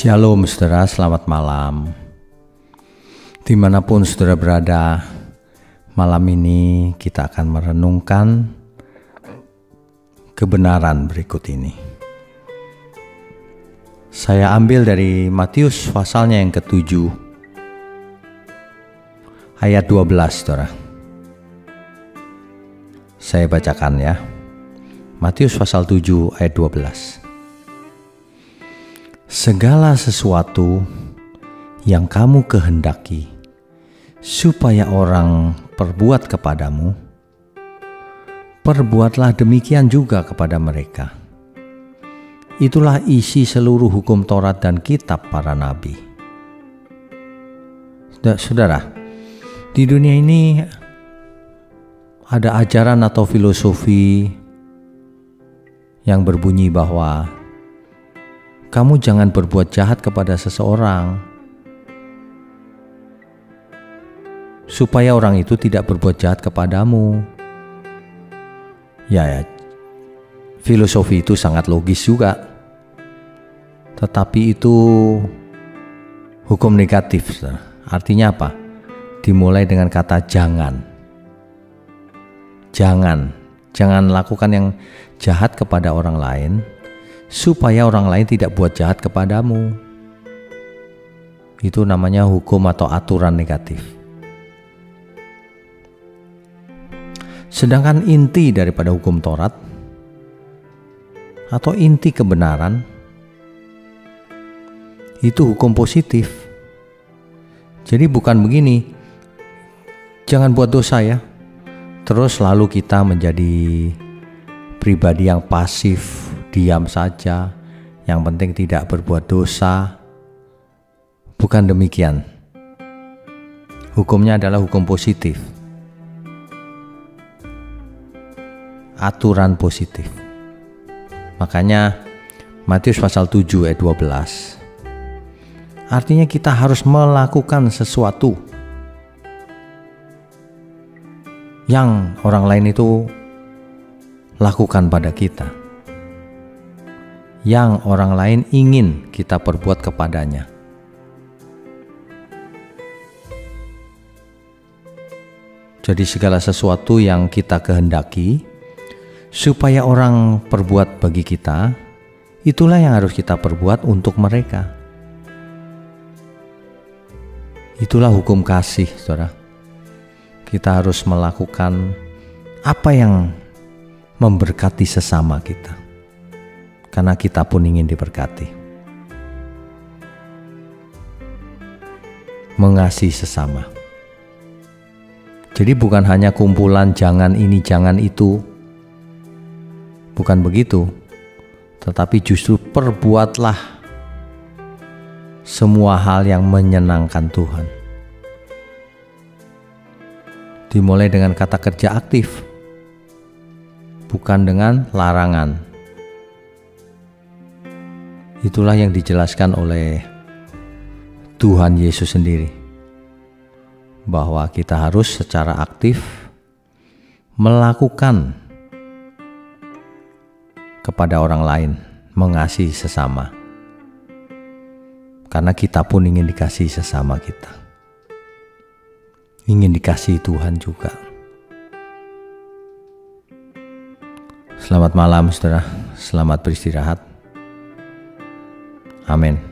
Shalom saudara, selamat malam. Di mana pun saudara berada, malam ini kita akan merenungkan kebenaran berikut ini. Saya ambil dari Matius pasalnya yang ketujuh, ayat 12 saudara. Saya bacakan ya. Matius pasal 7 ayat 12. Segala sesuatu yang kamu kehendaki supaya orang perbuat kepadamu, perbuatlah demikian juga kepada mereka. Itulah isi seluruh hukum Taurat dan kitab para nabi. Saudara, di dunia ini ada ajaran atau filosofi yang berbunyi bahwa kamu jangan berbuat jahat kepada seseorang, supaya orang itu tidak berbuat jahat kepadamu. Ya, ya, filosofi itu sangat logis juga, tetapi itu hukum negatif. Artinya apa? Dimulai dengan kata "jangan". Jangan, jangan lakukan yang jahat kepada orang lain supaya orang lain tidak buat jahat kepadamu. Itu namanya hukum atau aturan negatif. Sedangkan inti daripada hukum Taurat atau inti kebenaran itu hukum positif. Jadi bukan begini, jangan buat dosa ya. Terus lalu kita menjadi pribadi yang pasif, diam saja, yang penting tidak berbuat dosa. Bukan demikian. Hukumnya adalah hukum positif. Aturan positif. Makanya Matius pasal 7 ayat 12. Artinya kita harus melakukan sesuatu yang orang lain itu lakukan pada kita yang orang lain ingin kita perbuat kepadanya. Jadi, segala sesuatu yang kita kehendaki supaya orang perbuat bagi kita, itulah yang harus kita perbuat untuk mereka. Itulah hukum kasih, saudara. Kita harus melakukan apa yang memberkati sesama kita karena kita pun ingin diberkati. Mengasihi sesama. Jadi bukan hanya kumpulan jangan ini jangan itu. Bukan begitu. Tetapi justru perbuatlah semua hal yang menyenangkan Tuhan. Dimulai dengan kata kerja aktif, bukan dengan larangan. Itulah yang dijelaskan oleh Tuhan Yesus sendiri, bahwa kita harus secara aktif melakukan kepada orang lain, mengasihi sesama, karena kita pun ingin dikasih sesama kita, ingin dikasih Tuhan juga. Selamat malam, saudara. Selamat beristirahat. Amin.